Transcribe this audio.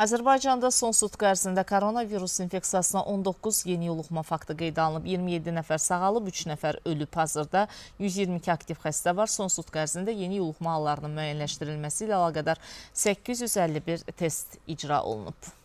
Azərbaycanda son sutq ərzində koronavirus infeksiyasına 19 yeni yoluxma faktı qeydə alınıb. 27 nəfər sağalıb, 3 nəfər ölüb. Hazırda 122 aktiv xəstə var. Son sutq ərzində yeni yoluxma hallarının müəyyənləşdirilməsi ilə əlaqədar 851 test icra olunub.